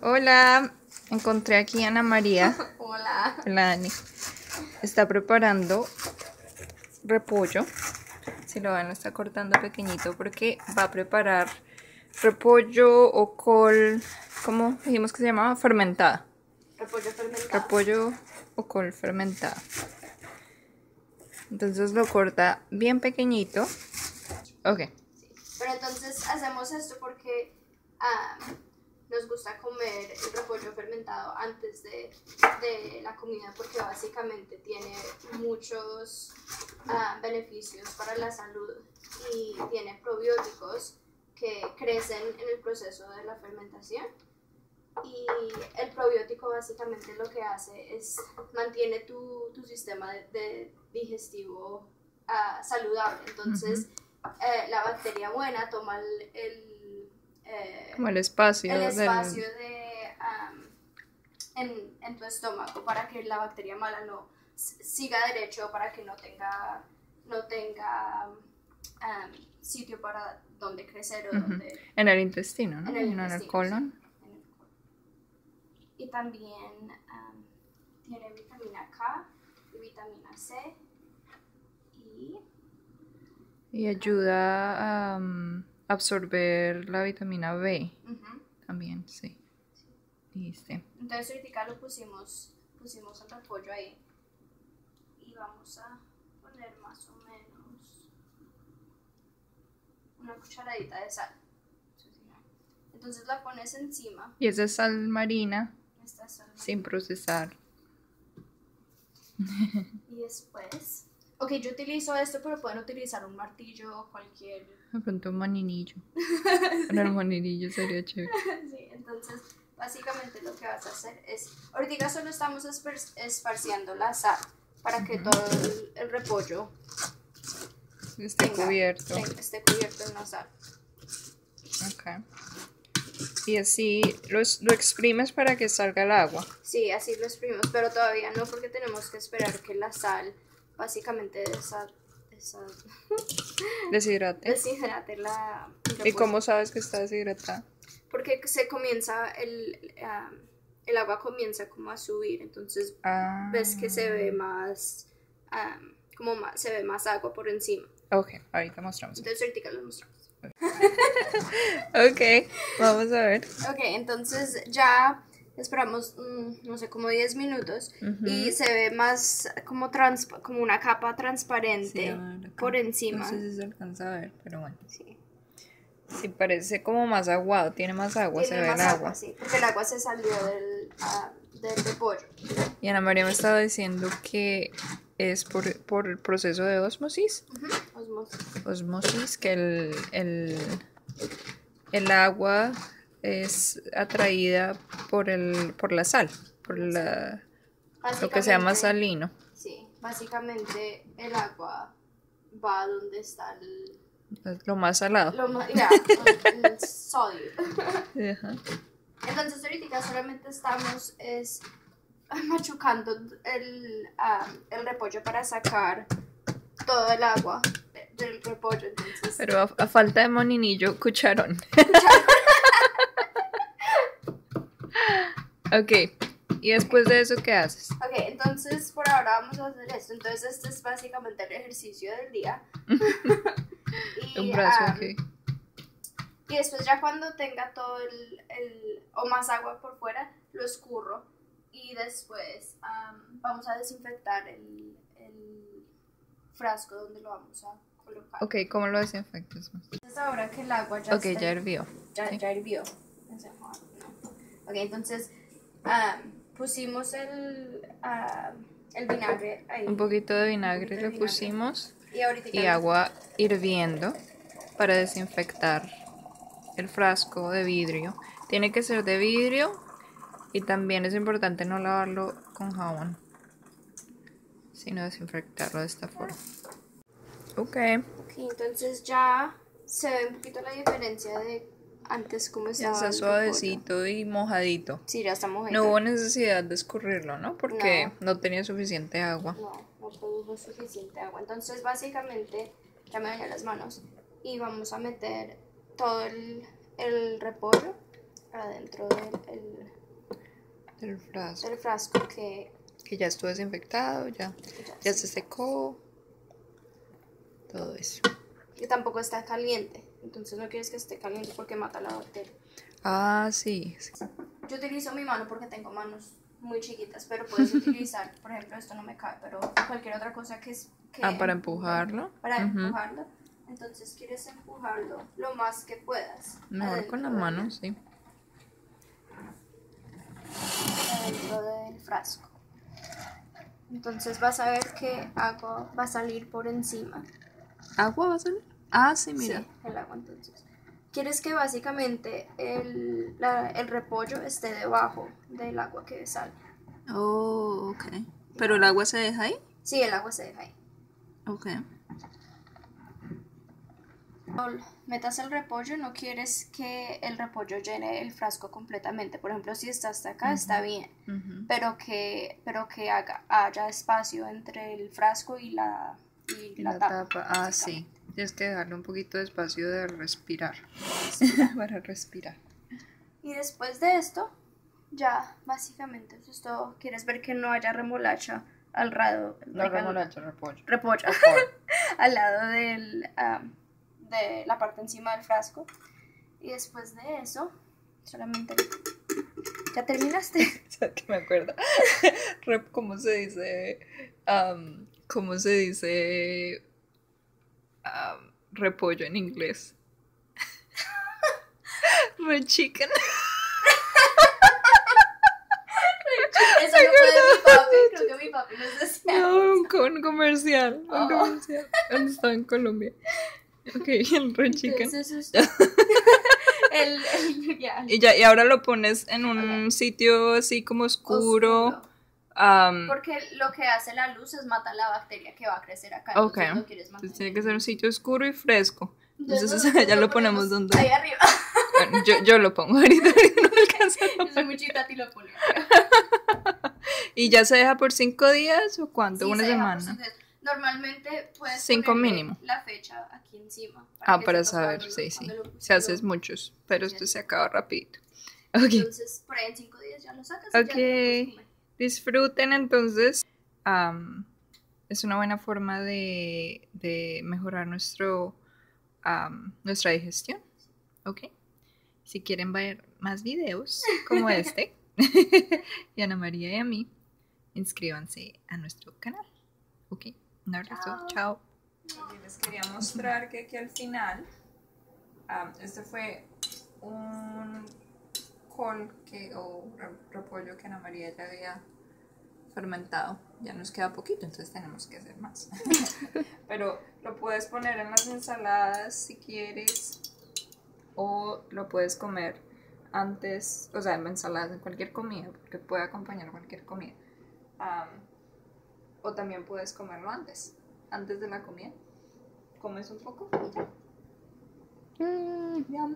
Hola, encontré aquí a Ana María. Hola. Hola, Ani. Está preparando repollo. Si lo ven, lo está cortando pequeñito porque va a preparar repollo o col. ¿Cómo dijimos que se llamaba? Fermentada. Repollo fermentado. Repollo o col fermentada. Entonces lo corta bien pequeñito. Ok. Sí. Pero entonces hacemos esto porque ah, nos gusta comer el repollo fermentado antes de, de la comida porque básicamente tiene muchos ah, beneficios para la salud y tiene probióticos que crecen en el proceso de la fermentación. Y el probiótico básicamente lo que hace es mantiene tu, tu sistema de, de digestivo ah, saludable. Entonces, eh, la bacteria buena toma el, el, eh, Como el espacio. el del- espacio de, am, en, en tu estómago para que la bacteria mala no siga derecho, para que no tenga, no tenga am, sitio para donde crecer o Ujú. donde En el intestino, ¿no? En el no en el colon. en el colon. Y también am, tiene vitamina K y vitamina C. Y Y ayuda a absorber la vitamina B también, sí. Dijiste. entonces ahorita lo pusimos, pusimos el repollo ahí. Y vamos a poner más o menos una cucharadita de sal. Entonces la pones encima. Y esa es sal marina Esta sal sin procesar. Y después. Ok, yo utilizo esto, pero pueden utilizar un martillo o cualquier. De pronto un maninillo. Pero el maninillo sería chévere. sí, entonces, básicamente lo que vas a hacer es. Ahorita solo estamos esparciendo la sal para que todo el, el repollo tenga- cubierto. tenga- esté cubierto en la sal. Ok. Y así lo, lo exprimes para que salga el agua. Sí, así lo exprimimos, pero todavía no, porque tenemos que esperar que la sal básicamente Deshidrate. deshidrate la. ¿Y cómo sabes que está deshidratada? Porque se comienza, el, ah, el agua comienza como a subir, entonces Ah. ves que se ve más, ah, como más, se ve más agua por encima. Ok, ahorita mostramos. Entonces ahorita lo mostramos. Ok, vamos a ver. Ok, entonces ya esperamos, mm, no sé, como 10 minutos y se ve más como, trans, como una capa transparente Sí, por encima. No sé si se alcanza a ver, pero bueno. Sí. Sí, parece como más aguado, tiene más agua, se ve el agua, agua. sí, porque el agua se salió del, ah, del repollo. Y Ana María me estaba diciendo que es por, por el proceso de osmosis. Osmosis. Osmosis, que el, el, el agua es atraída por, el, por la sal, por la, lo que se llama salino. Sí, básicamente el agua va donde está el, lo más salado. lo ma- ya, el, el sodio. Ajá. Entonces ahorita solamente estamos es machucando el, ah, el repollo para sacar todo el agua de- del repollo. Entonces, Pero a, a falta de moninillo, cucharón. ok, y después de eso, ¿qué haces? ok, entonces por ahora vamos a hacer esto. Entonces este es básicamente el ejercicio del día. Y, Un brazo, ok. Y después ya cuando tenga todo el, el- o más agua por fuera, lo escurro. Y después am, vamos a desinfectar el, el frasco donde lo vamos a colocar. Ok, ¿cómo lo desinfectas? Entonces ahora que el agua ya Ok, está- ya hirvió. ya, sí. ya hirvió. Ok, entonces am, pusimos el, am, el vinagre ahí. Un poquito de vinagre poquito le vinagre. pusimos y agua hirviendo para desinfectar el frasco de vidrio. Tiene que ser de vidrio y también es importante no lavarlo con jabón, sino desinfectarlo de esta forma. Ok, Ok, entonces ya se ve un poquito la diferencia de antes como ya estaba. está el suavecito y mojadito. Sí, ya está mojadito. No hubo necesidad de escurrirlo, ¿no? Porque no, tenía suficiente agua. No, no produjo suficiente agua. Entonces, básicamente, ya me bañé las manos y vamos a meter todo el, el repollo adentro del, el- El frasco. del frasco que Que ya estuvo desinfectado, ya, ya ya se- se secó. Todo eso. que tampoco está caliente. Entonces no quieres que esté caliente porque mata la bacteria. Ah, sí. sí. Yo utilizo mi mano porque tengo manos muy chiquitas, pero puedes utilizar, por ejemplo, esto no me cae, pero cualquier otra cosa que es... Que Ah, para empujarlo. Para empujarlo. Entonces quieres empujarlo lo más que puedas. Mejor con la mano, del- sí. Adentro del frasco. Entonces vas a ver que agua va a salir por encima. ¿Agua va a salir? Ah, sí, mira. Sí, el agua entonces. Quieres que básicamente el, la- el repollo esté debajo del agua que sale. Oh, ok. ¿Pero el agua se deja ahí? Sí, el agua se deja ahí. Ok. Metas el repollo, no quieres que el repollo llene el frasco completamente. Por ejemplo, si está hasta acá, está bien. Pero que, pero que haga, haya espacio entre el frasco y la, y Y la, la tapa. tapa. Ah, sí. Tienes que dejarle un poquito de espacio de respirar. Para respirar. Y después de esto, ya básicamente eso es todo. Quieres ver que no haya remolacha al lado. La remolacha, repollo. Repollo. al lado del, de la parte encima del frasco. Y después de eso, solamente... ¿Ya terminaste? ¿Sabes qué me acuerdo? ¿Cómo se dice? ¿Cómo se dice repollo en inglés? Red chicken. Eso no fue de mi papi. Creo que mi papi nos decía. No, un, un comercial. Un Oh. comercial. Cuando estaba en Colombia. Ok, el red chicken. Entonces el, el- ya, Y ya, y ahora lo pones en un sitio así como oscuro. oscuro. Am, Porque lo que hace la luz es matar la bacteria que va a crecer acá. ok. Entonces lo quieres Entonces mantener. tiene que ser un sitio oscuro y fresco. Entonces nosotros ya lo ponemos donde. Ahí arriba. Bueno, yo, yo lo pongo ahorita no alcanza. Yo soy muy chica y lo pongo. ¿Y ya se deja por cinco días o cuánto? Sí, Una se deja por semana. cinco días. Normalmente puedes Cinco mínimo. la fecha aquí encima. Ah, que para saber, cuándo lo- sí, sí. lo Si pusieron. haces muchos, pero Sí. esto se acaba rapidito. Ok, Entonces, por ahí en cinco días ya lo sacas. y ya Disfruten entonces. es una buena forma de, de mejorar nuestro, nuestra digestión. Ok. Si quieren ver más videos como este, y Ana María y a mí, inscríbanse a nuestro canal. Ok. Un abrazo. Chao. Les quería mostrar que aquí al final, este fue un col que, o re- repollo que Ana María ya había fermentado. Ya nos queda poquito, entonces tenemos que hacer más. Pero lo puedes poner en las ensaladas si quieres, o lo puedes comer antes, o sea, en ensaladas, en cualquier comida, porque puede acompañar cualquier comida. O también puedes comerlo antes, antes de la comida. Comes un poco y ya. Mm.